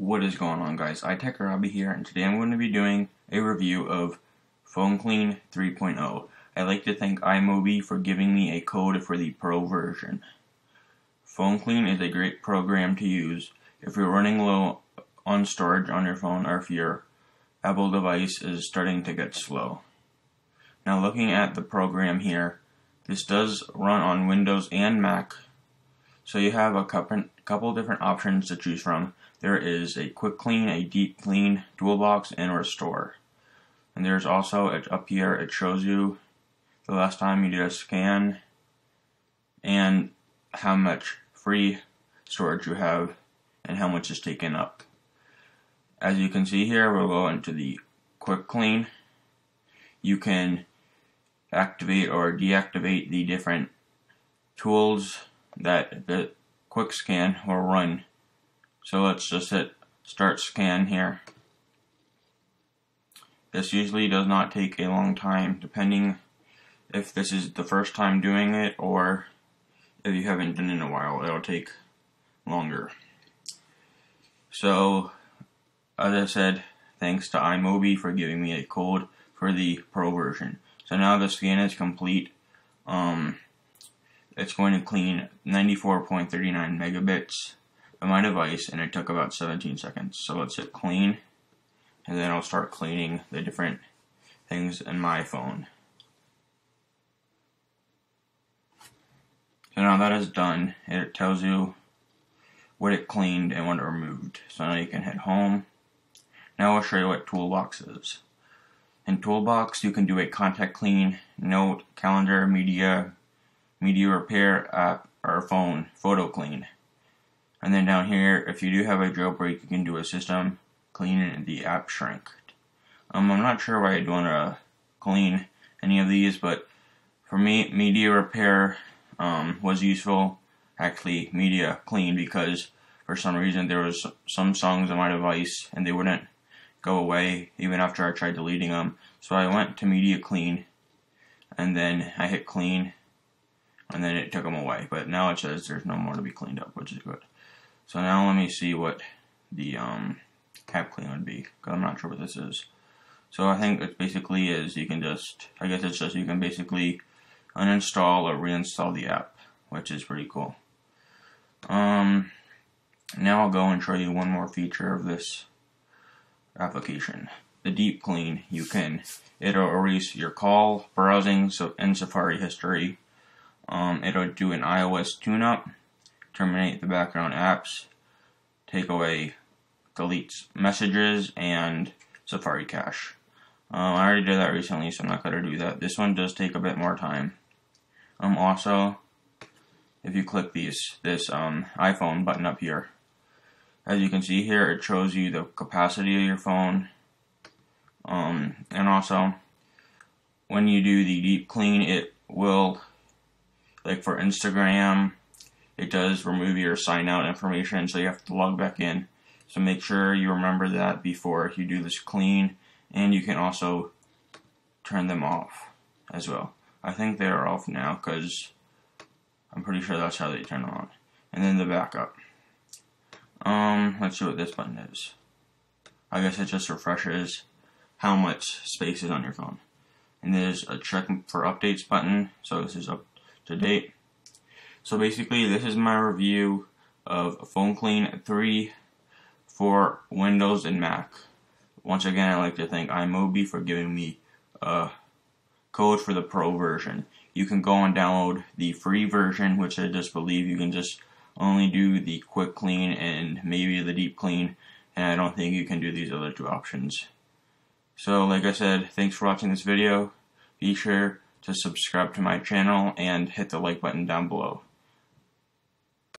What is going on guys, iTechRobbie here and today I'm going to be doing a review of PhoneClean 3.0. I'd like to thank iMobie for giving me a code for the Pro version. PhoneClean is a great program to use if you're running low on storage on your phone or if your Apple device is starting to get slow. Now looking at the program here, this does run on Windows and Mac so you have a couple different options to choose from. There is a quick clean, a deep clean, toolbox, and restore. And there's also up here it shows you the last time you did a scan and how much free storage you have and how much is taken up. As you can see here, we'll go into the quick clean. You can activate or deactivate the different tools that the quick scan will run. So let's just hit start scan here. This usually does not take a long time depending if this is the first time doing it or if you haven't done it in a while it'll take longer. So as I said thanks to iMobie for giving me a code for the pro version. So now the scan is complete. Um, it's going to clean 94.39 megabits my device and it took about 17 seconds. So let's hit clean and then I'll start cleaning the different things in my phone. So now that is done, it tells you what it cleaned and what it removed. So now you can hit home. Now I'll show you what Toolbox is. In Toolbox, you can do a contact clean, note, calendar, media, media repair app or phone photo clean. And then down here, if you do have a jailbreak, you can do a system clean the app shrink. Um, I'm not sure why I don't want to clean any of these, but for me, media repair um, was useful. Actually, media clean because for some reason there was some songs on my device and they wouldn't go away even after I tried deleting them. So I went to media clean and then I hit clean and then it took them away. But now it says there's no more to be cleaned up, which is good. So now let me see what the um, cap clean would be, because I'm not sure what this is. So I think it basically is you can just, I guess it's just you can basically uninstall or reinstall the app, which is pretty cool. Um, now I'll go and show you one more feature of this application. The deep clean, you can, it'll erase your call, browsing, so and Safari history, um, it'll do an iOS tune-up, terminate the background apps, take away delete messages, and Safari cache. Um, I already did that recently, so I'm not going to do that. This one does take a bit more time. Um, also, if you click these, this um, iPhone button up here, as you can see here, it shows you the capacity of your phone. Um, and also, when you do the deep clean, it will like for Instagram, it does remove your sign out information, so you have to log back in. So make sure you remember that before you do this clean, and you can also turn them off as well. I think they are off now because I'm pretty sure that's how they turn on. And then the backup. Um, let's see what this button is. I guess it just refreshes how much space is on your phone. And there's a check for updates button, so this is up to date. So basically, this is my review of PhoneClean 3 for Windows and Mac. Once again, I'd like to thank iMobie for giving me a code for the Pro version. You can go and download the free version, which I just believe you can just only do the quick clean and maybe the deep clean, and I don't think you can do these other two options. So, like I said, thanks for watching this video. Be sure to subscribe to my channel and hit the like button down below.